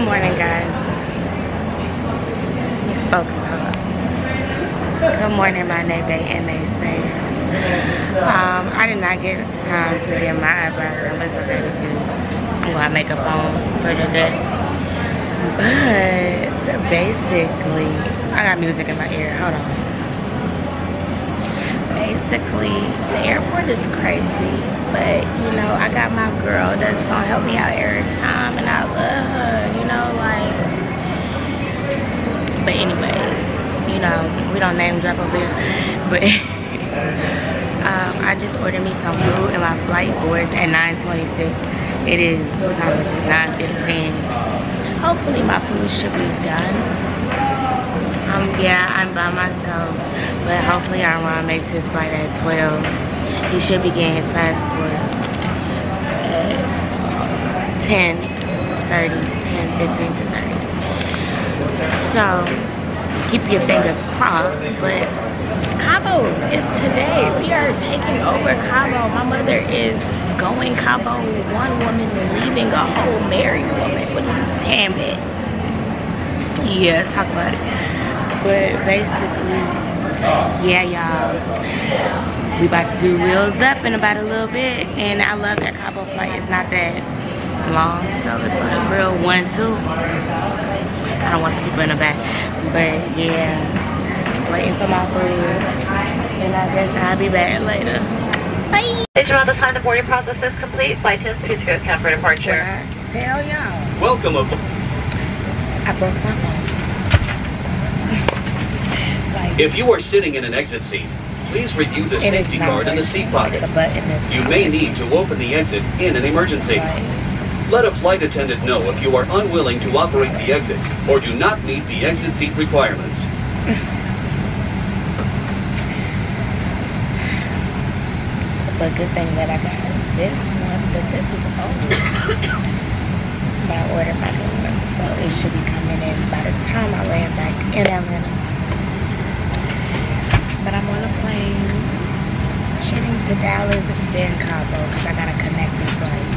Good morning, guys. You spoke as hard. Good morning, my name and they say. Um, I did not get time to get my eyebrows done, but it's okay because I'm gonna make up on for the day. But basically, I got music in my ear. Hold on. Basically, the airport is crazy but you know i got my girl that's gonna help me out every time and i love her you know like but anyway you know we don't name drop over here but um, i just ordered me some food and my flight boards at 9:26. it is what time is it 9:15. hopefully my food should be done um, yeah, I'm by myself, but hopefully Armon makes his flight at 12. He should be getting his passport at uh, 10, 30, 10, 15 to 30. So, keep your fingers crossed, but Cabo is today. We are taking over Cabo. My mother is going Cabo, one woman leaving a whole married woman. What is damn it? Yeah, talk about it but basically yeah y'all. We about to do wheels up in about a little bit and i love that cabo flight. It's not that long so it's like real one two. I don't want the people in the back but yeah waiting for my food and i guess i'll be back later. Bye. Agent on the time the boarding process is complete. Flight attendants, please go account for departure. tell y'all. Welcome aboard. i broke my phone If you are sitting in an exit seat, please review the It safety card in the seat pocket. The You may need to open the exit in an emergency. Like, Let a flight attendant know if you are unwilling to operate the exit or do not meet the exit seat requirements. It's a good thing that I got this one, but this is old. but I ordered my new one, so it should be coming in by the time I land back in Atlanta. But I'm on a plane heading to Dallas and then Cabo because I got a connecting flight.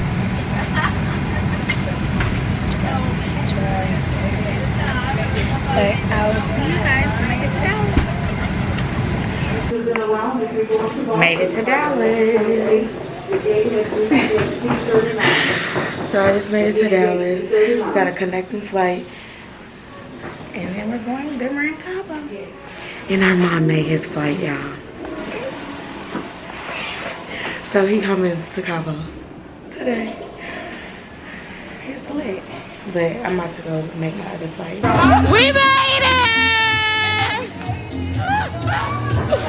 But I will see you guys when I get to Dallas. Made it to Dallas. so I just made it to Dallas. Got a connecting flight. And then we're going, then we're in Cabo. And Armon made his flight, y'all. So he coming to Cabo today. It's lit. But I'm about to go make my other flight. We made it!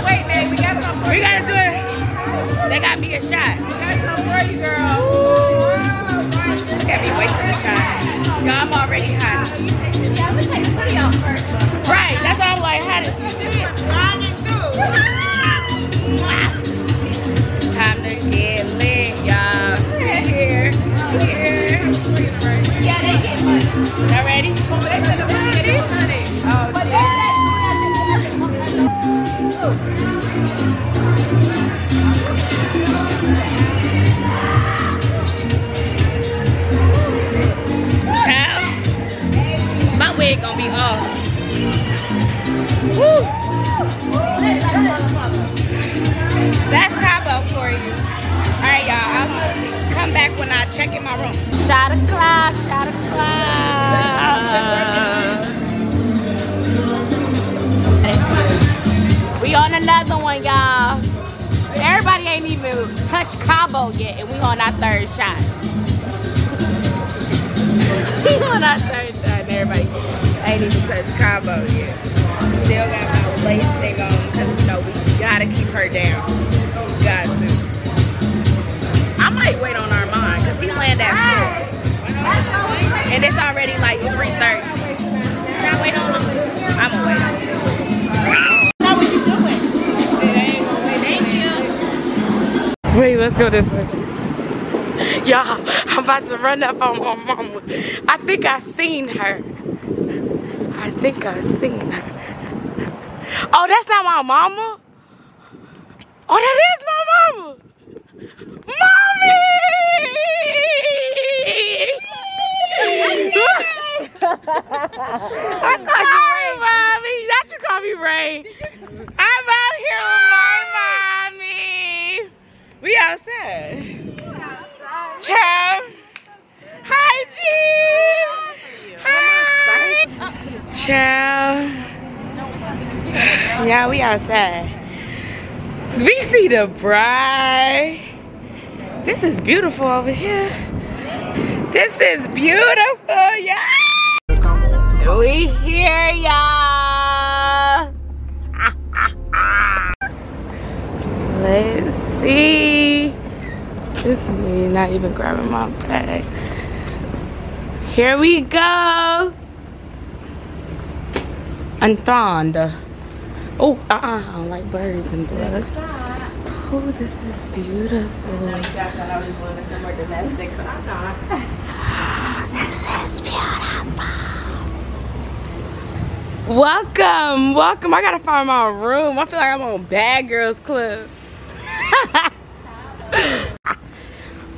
Wait, man, we got something We gotta do it. They got me a shot. We got something for you, girl. Look at me wasting the time. Yo, I'm already hot. Right, that's why I'm like, how does he do it? Time to get lit, y'all. Here. Here. Yeah, they get money. Y'all ready? Shot a cloud, shot a cloud. We on another one, y'all. Everybody ain't even touched Cabo yet, and we on our third shot. we on our third shot, and everybody ain't even touched Cabo yet. Still got my lace thing on, because you know we gotta keep her down. And it's already like 3.30. Can I wait on him? I'm gonna wait on you. Wait, let's go this way. Y'all, I'm about to run up on my mama. I think I seen her. I think I seen her. Oh, that's not my mama? Oh, that is my mama. Mommy! I called you Ray, mommy. Not you call me Ray. I'm out here with my mommy. We outside. Chev. Hi, Jim. Hi. Chev. Yeah, we outside. We see the bride. This is beautiful over here. This is beautiful, y'all. We here, y'all. Let's see. This is me not even grabbing my bag. Here we go. Entrande. Oh, uh-uh, I don't like birds and blood. Oh, this is beautiful. I thought I was going to somewhere domestic, but I'm not. this is beautiful. Welcome, welcome. I gotta find my room. I feel like I'm on Bad Girls Club.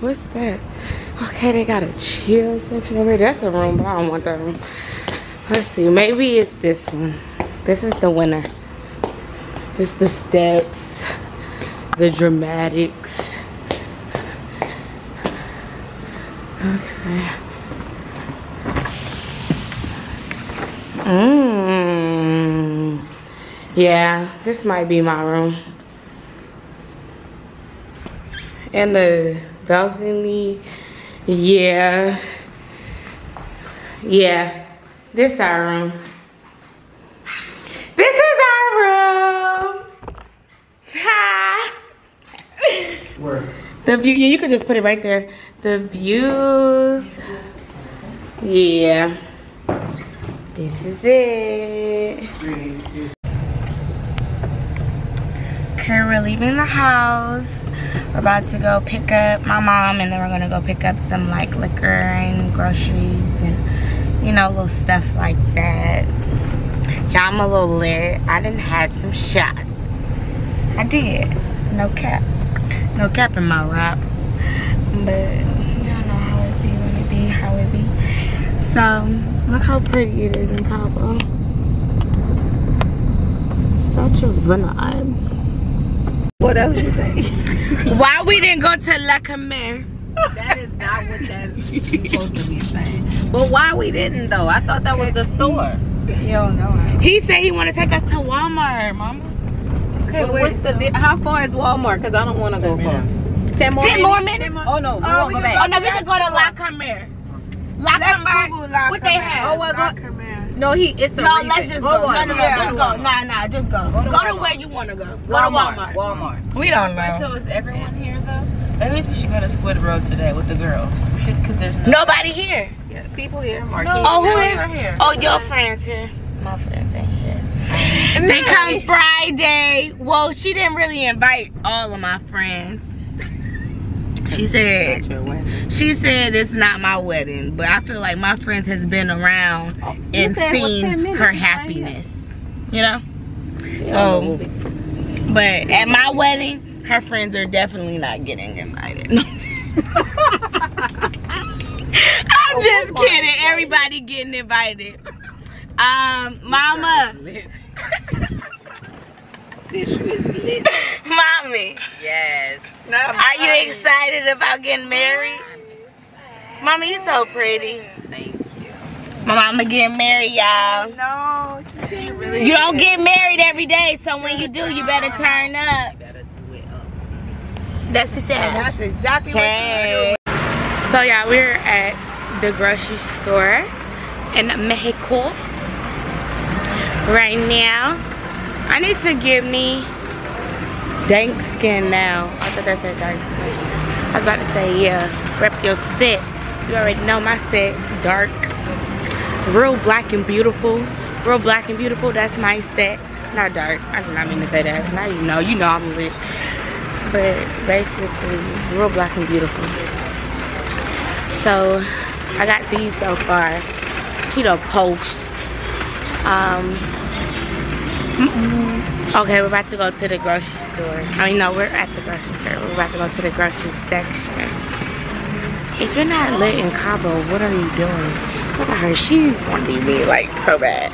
What's that? Okay, they got a chill section over here. That's a room, but I don't want that room. Let's see, maybe it's this one. This is the winner. It's the steps, the dramatics. Okay. Mmm. Yeah, this might be my room. And the balcony, yeah. Yeah, this our room. This is our room. Hi. Where? The view, yeah, you could just put it right there. The views. Yeah. This is it. Okay, we're leaving the house. We're about to go pick up my mom and then we're gonna go pick up some like liquor and groceries and you know, little stuff like that. Yeah, I'm a little lit. I didn't had some shots. I did. No cap. No cap in my rap. But y'all know how it be when it be how it be. So look how pretty it is in Cabo. Such a vibe. What else you say? Why we didn't go to La Comer? that is not what that's supposed to be saying. But why we didn't though? I thought that was the store. Yo, no. He said he want to take us to Walmart, mama. Okay, what's the di- how far is Walmart? Cause I don't want to go far. Ten more. Ten more minutes? Oh no, we Oh, won't we go can back. Oh no, we can go to La Comer. La Let's Comer. What they have? Oh, well, La go- Comer. No, he. It's a No, reason. let's just go. go. No, no, no, Yeah. just go. Nah, nah, just go. Go to Go to where you want to go. Go to Walmart. Walmart. Walmart. We don't know. So is everyone here though? That means we should go to Squid Road today with the girls. We should, cause there's no. Nobody here. Yeah, people here. Marquis. Oh, who no, is? you're here. Oh, your friends here. My friends ain't here. They come Friday. Well, she didn't really invite all of my friends. She said she said it's not my wedding, but I feel like my friends has been around and was 10 seen her right happiness. You know? So but at my wedding, her friends are definitely not getting invited. I'm just kidding. Everybody getting invited. Um, mama. Mommy, Yes. are you excited about getting married? Mommy, you so pretty. Thank you. My mama getting married, y'all. No, she She really. You don't get married every day, so when you do, you better turn up. Better do it up. That's the sad. That's exactly what Hey. So yeah, we're at the grocery store in Mexico right now. I need to give me dank skin now. I thought that said dark skin. I was about to say, yeah, rep your set. You already know my set, dark, real black and beautiful. Real black and beautiful, that's my set. Not dark, I did not mean to say that. Now you know, you know I'm lit. But basically, real black and beautiful. So, I got these so far. Cheeto posts. Um, okay, we're about to go to the grocery store. I mean, no, we're at the grocery store. We're about to go to the grocery section. If you're not lit in Cabo, what are you doing? Look at her. She want to be me, like, so bad.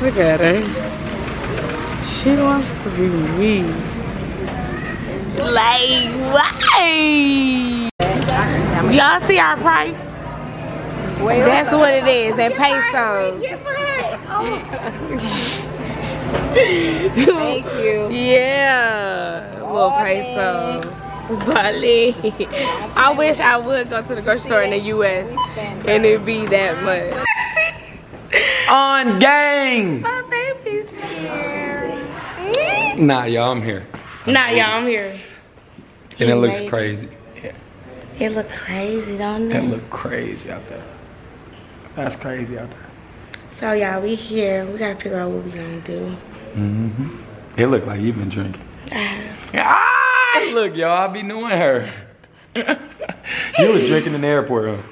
Look at her. She wants to be me. Like, why? Y'all see our price? That's what it is in pesos. Thank you. Yeah, little peso. Bali. I wish I would go to the grocery store in the U.S. and it'd be that much. On gang! My baby's here. Nah, y'all, I'm here. Nah, y'all, I'm here. And He it looks crazy. Yeah, It look crazy, don't it it? look crazy out there. That's crazy out there. So y'all, we here. We gotta figure out what we gonna do. Mm-hmm. It look like you've been drinking. Ah, look, y'all, I be knowing her. you was drinking in the airport, huh?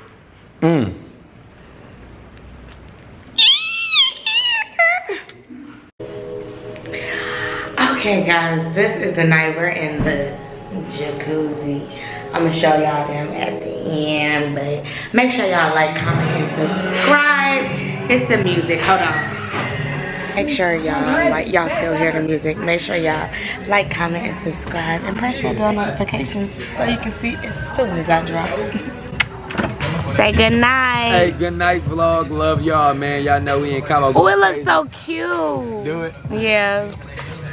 Mm. Okay, guys, this is the night we're in the jacuzzi. I'm gonna show y'all them at the end, but make sure y'all like, comment, and subscribe. It's the music. Hold on. Make sure y'all like y'all still hear the music. Make sure y'all like, comment, and subscribe, and press that bell notifications so you can see as soon as I drop. Say good night. Hey, good night, vlog. Love y'all, man. Y'all know we ain't Cabo. Oh, it looks so cute. Do it. Yeah.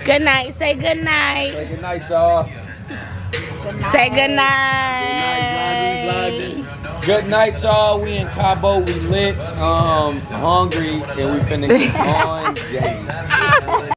Good night. Say good night. Say good night, y'all. Say good Good night, night. vloggers. Good night, y'all. We in Cabo. We lit, um, hungry, and we finna get on game.